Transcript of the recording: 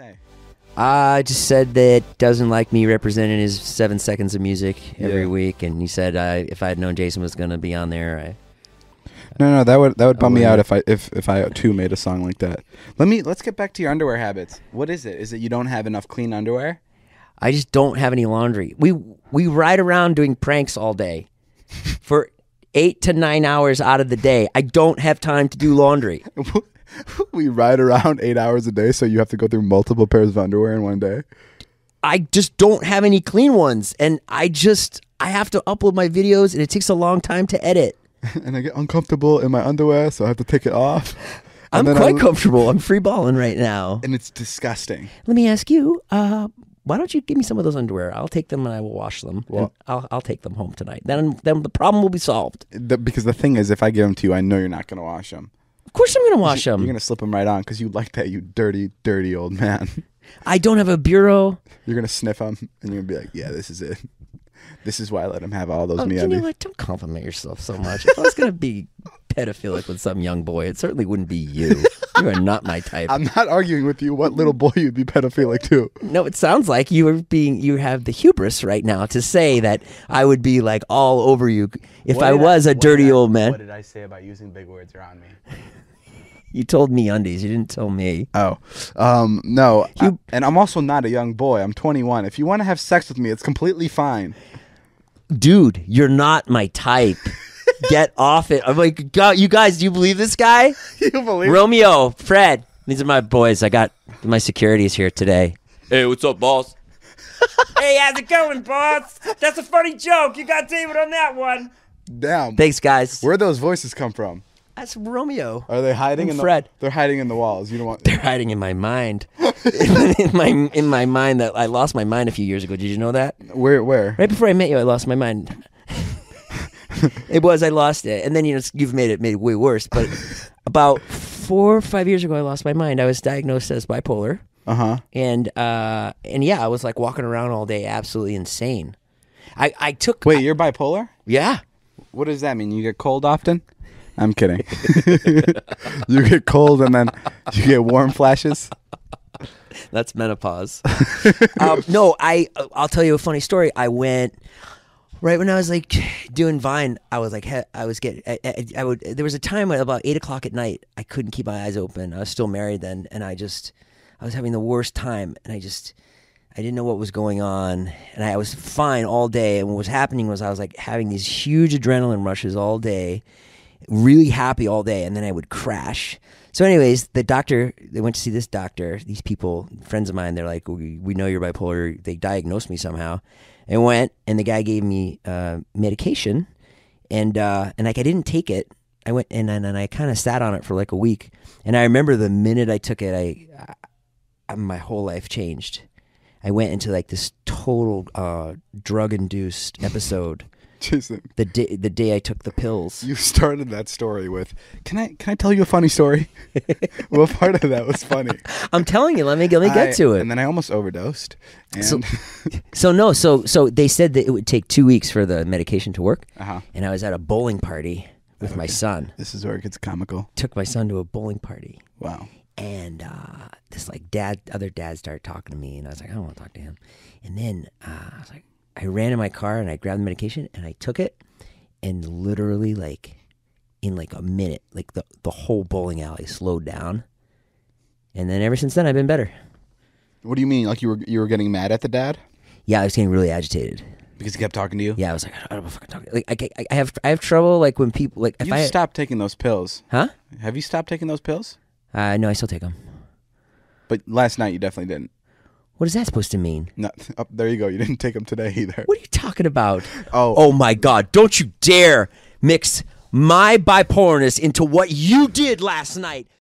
say? I just said that doesn't like me representing his seven seconds of music every Yeah. week, and he said uh, if I had known Jason was going to be on there, I, No, no, that would that would bum me out if I if if I too made a song like that. Let me let's get back to your underwear habits. What is it? Is it you don't have enough clean underwear? I just don't have any laundry. We we ride around doing pranks all day for eight to nine hours out of the day. I don't have time to do laundry. we ride around eight hours a day, so you have to go through multiple pairs of underwear in one day. I just don't have any clean ones, and I just I have to upload my videos, and it takes a long time to edit. and I get uncomfortable in my underwear, so I have to take it off. I'm quite I- comfortable. I'm free balling right now. and it's disgusting. Let me ask you, uh, why don't you give me some of those underwear? I'll take them and I will wash them. Well- I'll I'll take them home tonight. Then then the problem will be solved. The, because the thing is, if I give them to you, I know you're not going to wash them. Of course, I'm gonna wash them. You're going to slip them right on because you like that, you dirty, dirty old man. I don't have a bureau. You're going to sniff them, and you're going to be like, yeah, this is it. This is why I let him have all those Oh, you know what? Don't compliment yourself so much. If I was gonna be pedophilic with some young boy, it certainly wouldn't be you. You are not my type. I'm not arguing with you. What little boy you'd be pedophilic to? no, it sounds like you are being you have the hubris right now to say that I would be like all over you if I was a dirty old man. What did I say about using big words around me? You told me undies. You didn't tell me. Oh, um, no. I- and I'm also not a young boy. I'm 21. If you want to have sex with me, it's completely fine. dude, you're not my type. Get off it. I'm like, God, you guys, do you believe this guy? you believe? Romeo, Fred, these are my boys. I got my securities here today. Hey, what's up, boss? hey, how's it going, boss? That's a funny joke. You got David on that one. Damn. Thanks, guys. Where those voices come from? That's Romeo. Are they hiding I'm in the? Fred. They're hiding in the walls. You don't want. They're hiding in my mind. in my in my mind that I lost my mind a few years ago. Did you know that? Where? Where? Right before I met you, I lost my mind. it was I lost it, and then you know you've made it made it way worse. But about four or five years ago, I lost my mind. I was diagnosed as bipolar, Uh huh. and uh, and yeah, I was like walking around all day, absolutely insane. I I took Wait, you're bipolar? yeah. What does that mean? You get cold often? I'm kidding. you get cold and then you get warm flashes. That's menopause. um, no, I I'll tell you a funny story. I went right when I was like doing Vine. I was like I was getting I, I, I would there was a time at about eight o'clock at night. I couldn't keep my eyes open. I was still married then, and I just I was having the worst time, and I just I didn't know what was going on, and I was fine all day. And what was happening was I was like having these huge adrenaline rushes all day, really happy all day, and then I would crash. So, anyways, the doctor, they went to see this doctor. These people, friends of mine, they're like, we, we know you're bipolar. They diagnosed me somehow. I went, and the guy gave me uh, medication, and uh, and like I didn't take it. I went and and, and I kind of sat on it for like a week. And I remember the minute I took it, I, I my whole life changed. I went into like this total uh, drug induced episode Jason, the day the day I took the pills. you started that story with, "Can I can I tell you a funny story?" what part of that was funny? I'm telling you, let me let me get I- to it. And then I almost overdosed. And So- So no, so so they said that it would take two weeks for the medication to work, uh-huh. and I was at a bowling party with my son. this is where it gets comical. Took my son to a bowling party, Wow. and uh, this like dad, other dads started talking to me, and I was like, I don't want to talk to him. And then uh, I was like, I ran in my car and I grabbed the medication and I took it, and literally like in like a minute, like the the whole bowling alley slowed down, and then ever since then I've been better. What do you mean? Like you were you were getting mad at the dad Yeah, I was getting really agitated. because he kept talking to you? Yeah, I was like, I don't know if I talk. Like, I, I- I have, I have trouble like when people like if You I, stopped taking those pills. huh? Have you stopped taking those pills? Uh, no, I still take them. But last night you definitely didn't. What is that supposed to mean? No, oh, there you go. You didn't take them today either. What are you talking about? Oh. oh my God! Don't you dare mix my bipolarness into what you did last night.